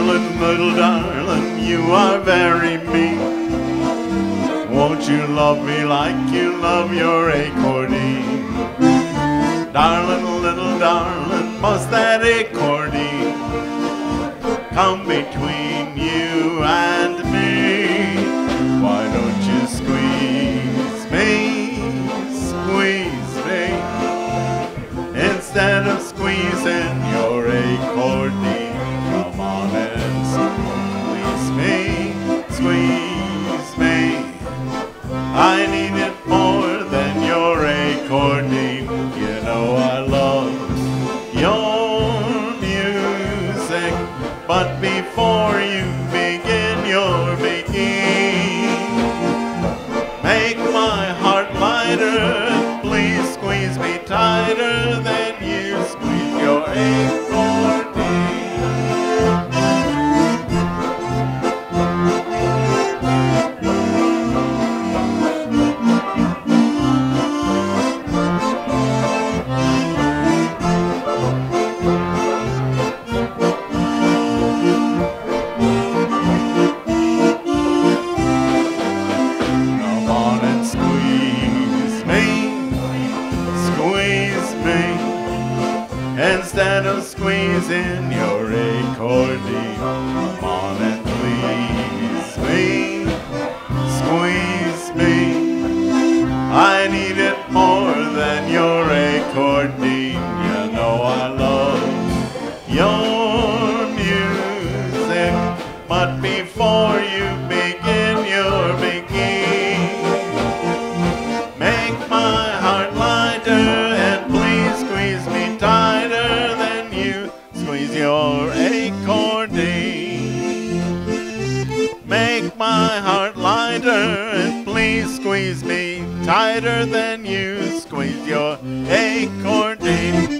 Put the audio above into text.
darling, little darling, you are very mean. Won't you love me like you love your accordion? Darling, little darling, must that accordion come between you and me? Why don't you squeeze me, squeeze me, instead of squeezing your accordion? Squeeze me. I need it more than your accordion. You know I love your music, but before you begin your begin, make my heart lighter. Instead of squeezing your accordion. Your accordion. Make my heart lighter and please squeeze me tighter than you squeeze your accordion.